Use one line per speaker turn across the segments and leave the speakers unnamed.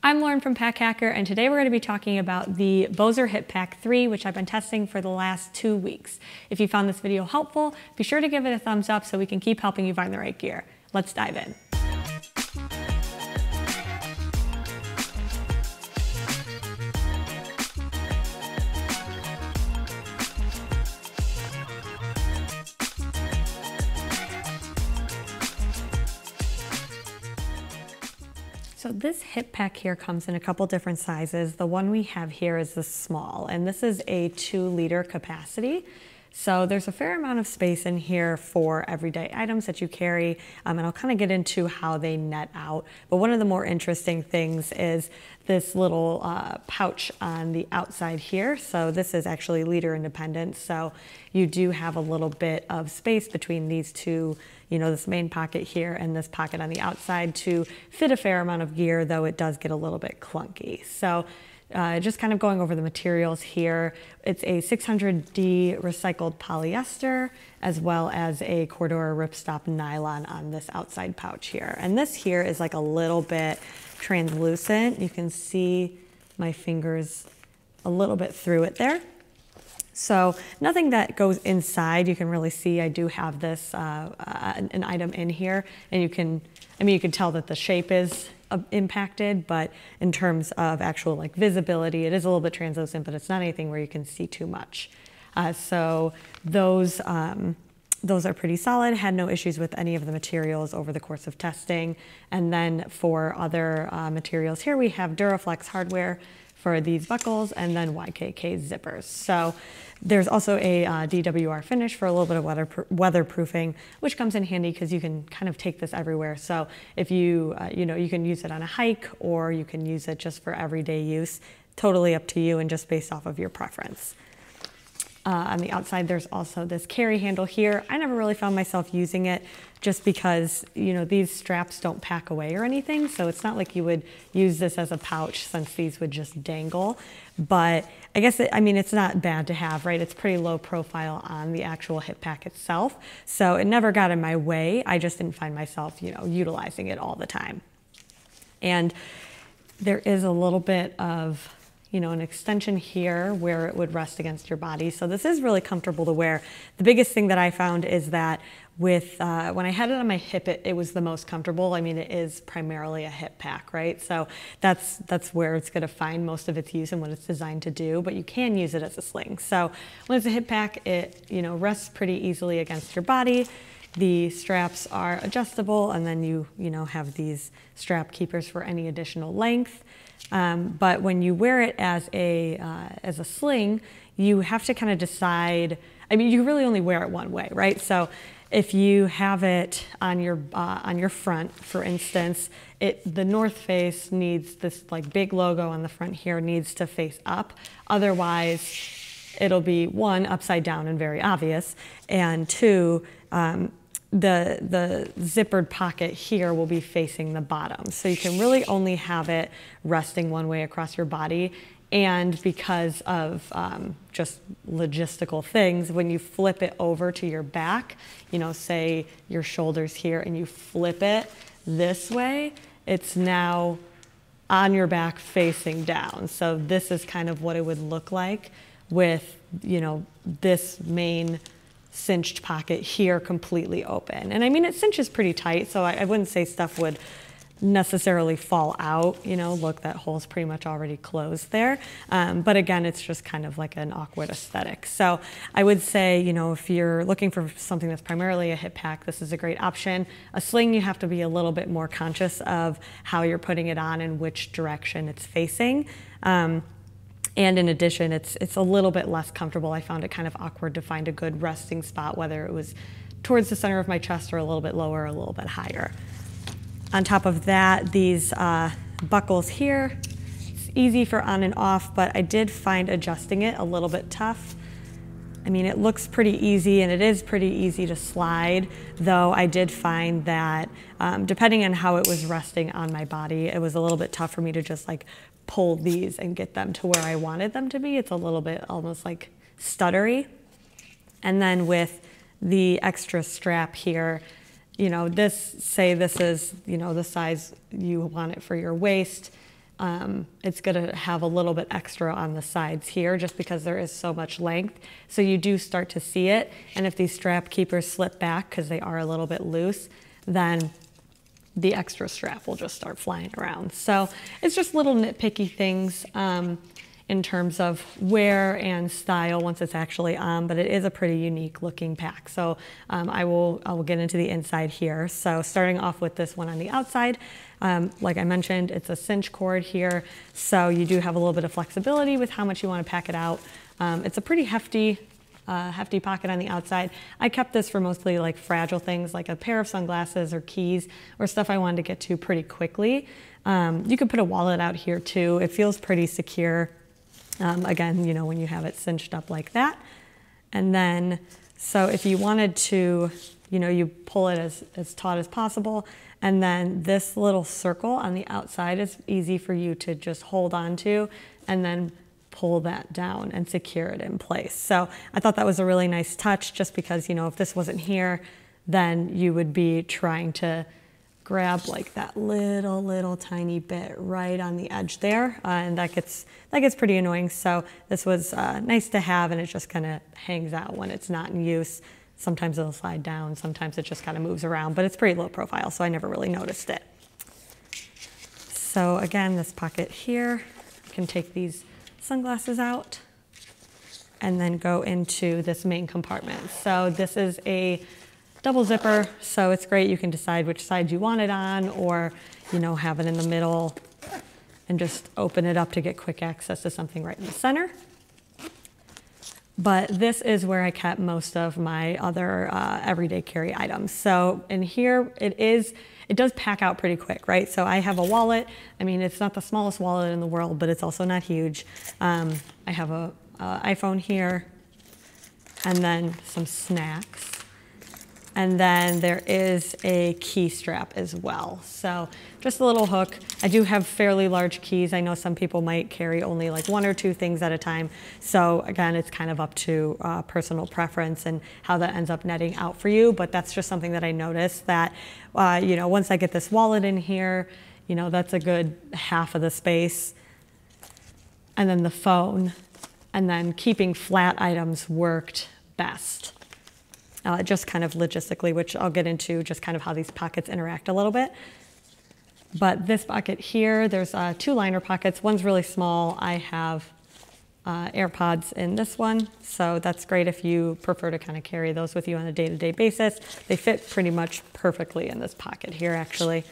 I'm Lauren from Pack Hacker, and today we're going to be talking about the Bozer Hip Pack 3, which I've been testing for the last two weeks. If you found this video helpful, be sure to give it a thumbs up so we can keep helping you find the right gear. Let's dive in. So this hip pack here comes in a couple different sizes. The one we have here is the small, and this is a two liter capacity. So there's a fair amount of space in here for everyday items that you carry, um, and I'll kind of get into how they net out. But one of the more interesting things is this little uh, pouch on the outside here. So this is actually liter independent. So you do have a little bit of space between these two, you know, this main pocket here and this pocket on the outside to fit a fair amount of gear, though it does get a little bit clunky. So uh, just kind of going over the materials here. It's a 600D recycled polyester as well as a Cordura ripstop nylon on this outside pouch here. And this here is like a little bit translucent. You can see my fingers a little bit through it there. So nothing that goes inside, you can really see I do have this, uh, uh, an item in here and you can, I mean, you can tell that the shape is impacted, but in terms of actual like visibility, it is a little bit translucent, but it's not anything where you can see too much. Uh, so those, um, those are pretty solid, had no issues with any of the materials over the course of testing. And then for other uh, materials here, we have Duraflex hardware for these buckles and then YKK zippers. So there's also a uh, DWR finish for a little bit of weather weatherproofing, which comes in handy because you can kind of take this everywhere. So if you, uh, you know, you can use it on a hike or you can use it just for everyday use. Totally up to you and just based off of your preference. Uh, on the outside, there's also this carry handle here. I never really found myself using it just because, you know, these straps don't pack away or anything. So it's not like you would use this as a pouch since these would just dangle. But I guess, it, I mean, it's not bad to have, right? It's pretty low profile on the actual hip pack itself. So it never got in my way. I just didn't find myself, you know, utilizing it all the time. And there is a little bit of you know, an extension here where it would rest against your body. So this is really comfortable to wear. The biggest thing that I found is that with, uh, when I had it on my hip, it, it, was the most comfortable. I mean, it is primarily a hip pack, right? So that's, that's where it's gonna find most of its use and what it's designed to do, but you can use it as a sling. So when it's a hip pack, it, you know, rests pretty easily against your body. The straps are adjustable and then you, you know, have these strap keepers for any additional length. Um, but when you wear it as a, uh, as a sling, you have to kind of decide, I mean, you really only wear it one way, right? So if you have it on your, uh, on your front, for instance, it, the North Face needs this like big logo on the front here needs to face up. Otherwise, it'll be one, upside down and very obvious, and two, um, the, the zippered pocket here will be facing the bottom. So you can really only have it resting one way across your body. And because of um, just logistical things, when you flip it over to your back, you know, say your shoulders here and you flip it this way, it's now on your back facing down. So this is kind of what it would look like with, you know, this main cinched pocket here completely open. And I mean, it cinches pretty tight, so I, I wouldn't say stuff would necessarily fall out. You know, look, that hole's pretty much already closed there. Um, but again, it's just kind of like an awkward aesthetic. So I would say, you know, if you're looking for something that's primarily a hip pack, this is a great option. A sling, you have to be a little bit more conscious of how you're putting it on and which direction it's facing. Um, and in addition, it's, it's a little bit less comfortable. I found it kind of awkward to find a good resting spot, whether it was towards the center of my chest or a little bit lower a little bit higher. On top of that, these uh, buckles here, it's easy for on and off, but I did find adjusting it a little bit tough. I mean, it looks pretty easy and it is pretty easy to slide, though I did find that um, depending on how it was resting on my body, it was a little bit tough for me to just like pull these and get them to where I wanted them to be. It's a little bit almost like stuttery. And then with the extra strap here, you know, this, say this is, you know, the size you want it for your waist. um, it's going to have a little bit extra on the sides here just because there is so much length. So you do start to see it. And if these strap keepers slip back because they are a little bit loose, then the extra strap will just start flying around. So it's just little nitpicky things um, in terms of wear and style once it's actually on, but it is a pretty unique looking pack. So um, I will I will get into the inside here. So starting off with this one on the outside, um, like I mentioned, it's a cinch cord here, so you do have a little bit of flexibility with how much you want to pack it out. Um, it's a pretty hefty uh, hefty pocket on the outside. I kept this for mostly like fragile things like a pair of sunglasses or keys or stuff I wanted to get to pretty quickly. Um, you could put a wallet out here too. It feels pretty secure. Um, again, you know, when you have it cinched up like that. And then, so if you wanted to, you know, you pull it as, as taut as possible. And then this little circle on the outside is easy for you to just hold on to and then pull that down and secure it in place. So I thought that was a really nice touch just because, you know, if this wasn't here, then you would be trying to grab like that little, little tiny bit right on the edge there. Uh, and that gets, that gets pretty annoying. So this was uh, nice to have and it just kind of hangs out when it's not in use. Sometimes it'll slide down, sometimes it just kind of moves around, but it's pretty low profile, so I never really noticed it. So again, this pocket here, I can take these sunglasses out and then go into this main compartment. So this is a double zipper, so it's great. You can decide which side you want it on or, you know, have it in the middle and just open it up to get quick access to something right in the center. But this is where I kept most of my other uh, everyday carry items. So in here, it is, it does pack out pretty quick, right? So I have a wallet. I mean, it's not the smallest wallet in the world, but it's also not huge. Um, I have a, a iPhone here and then some snacks. And then there is a key strap as well. So just a little hook. I do have fairly large keys. I know some people might carry only like one or two things at a time. So again, it's kind of up to uh, personal preference and how that ends up netting out for you. But that's just something that I noticed that, uh, you know, once I get this wallet in here, you know, that's a good half of the space. And then the phone. And then keeping flat items worked best uh, just kind of logistically, which I'll get into just kind of how these pockets interact a little bit. But this pocket here, there's uh, two liner pockets. One's really small. I have uh, AirPods in this one, so that's great if you prefer to kind of carry those with you on a day-to-day -day basis. They fit pretty much perfectly in this pocket here, actually.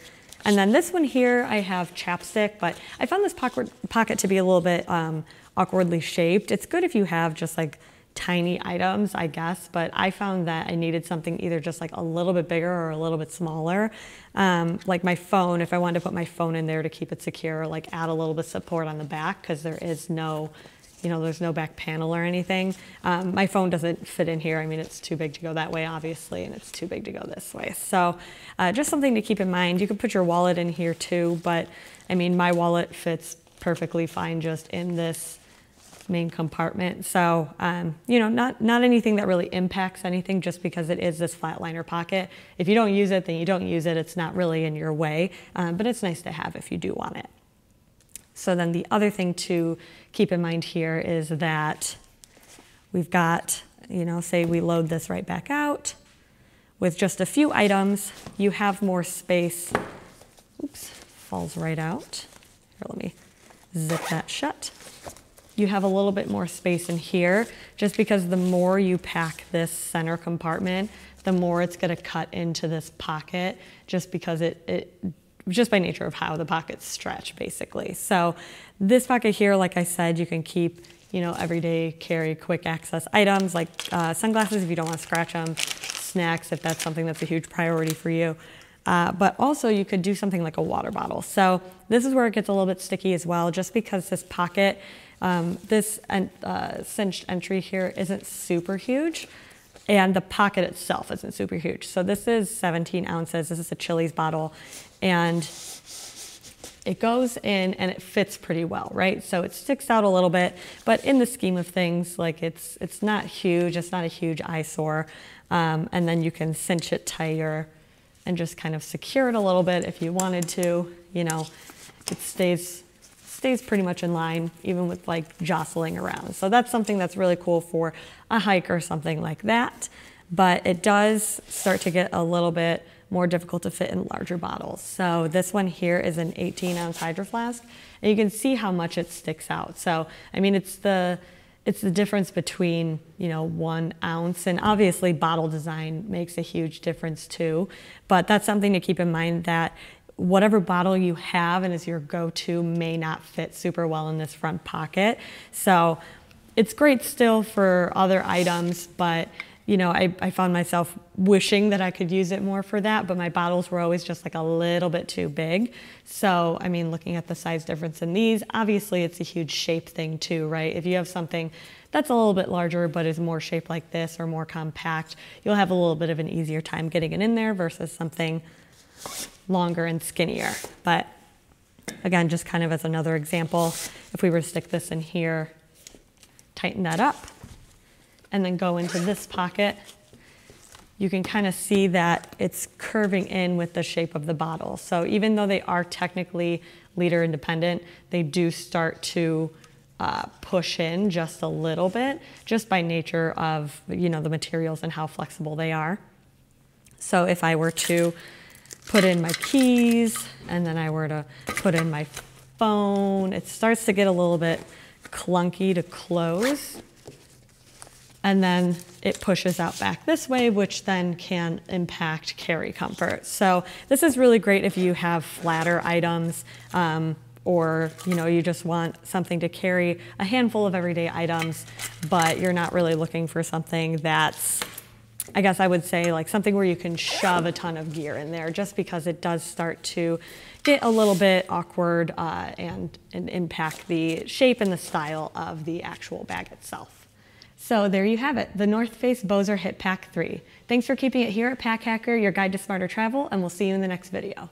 And then this one here, I have chapstick, but I found this pocket, pocket to be a little bit um, awkwardly shaped. It's good if you have just like tiny items, I guess, but I found that I needed something either just like a little bit bigger or a little bit smaller. Um, like my phone, if I wanted to put my phone in there to keep it secure, like add a little bit of support on the back because there is no, you know, there's no back panel or anything. Um, my phone doesn't fit in here. I mean, it's too big to go that way, obviously, and it's too big to go this way. So uh, just something to keep in mind. You could put your wallet in here too, but I mean, my wallet fits perfectly fine just in this main compartment. So, um, you know, not, not anything that really impacts anything just because it is this flatliner pocket. If you don't use it, then you don't use it. It's not really in your way, um, but it's nice to have if you do want it. So then the other thing to keep in mind here is that we've got, you know, say we load this right back out with just a few items, you have more space. Oops, falls right out. Here, let me zip that shut you have a little bit more space in here just because the more you pack this center compartment, the more it's gonna cut into this pocket just because it, it just by nature of how the pockets stretch basically. So this pocket here, like I said, you can keep you know, everyday carry quick access items like uh, sunglasses if you don't want to scratch them, snacks if that's something that's a huge priority for you. Uh, but also you could do something like a water bottle. So this is where it gets a little bit sticky as well, just because this pocket um, this uh, cinched entry here isn't super huge and the pocket itself isn't super huge. So this is 17 ounces. This is a Chilly's bottle and it goes in and it fits pretty well, right? So it sticks out a little bit, but in the scheme of things, like it's, it's not huge. It's not a huge eyesore. Um, and then you can cinch it tighter and just kind of secure it a little bit if you wanted to, you know, it stays stays pretty much in line, even with like jostling around. So that's something that's really cool for a hike or something like that. But it does start to get a little bit more difficult to fit in larger bottles. So this one here is an 18 ounce hydro flask and you can see how much it sticks out. So, I mean, it's the, it's the difference between, you know, one ounce and obviously bottle design makes a huge difference too. But that's something to keep in mind that whatever bottle you have and is your go-to may not fit super well in this front pocket. So it's great still for other items, but you know, I, I found myself wishing that I could use it more for that, but my bottles were always just like a little bit too big. So, I mean, looking at the size difference in these, obviously it's a huge shape thing too, right? If you have something that's a little bit larger but is more shaped like this or more compact, you'll have a little bit of an easier time getting it in there versus something longer and skinnier. But again, just kind of as another example, if we were to stick this in here, tighten that up, and then go into this pocket, you can kind of see that it's curving in with the shape of the bottle. So even though they are technically liter independent, they do start to uh, push in just a little bit, just by nature of you know the materials and how flexible they are. So if I were to put in my keys and then I were to put in my phone, it starts to get a little bit clunky to close and then it pushes out back this way, which then can impact carry comfort. So this is really great if you have flatter items um, or you know you just want something to carry a handful of everyday items, but you're not really looking for something that's I guess I would say like something where you can shove a ton of gear in there just because it does start to get a little bit awkward uh, and, and impact the shape and the style of the actual bag itself. So there you have it, the North Face Bozer Hip Pack 3. Thanks for keeping it here at Pack Hacker, your guide to smarter travel, and we'll see you in the next video.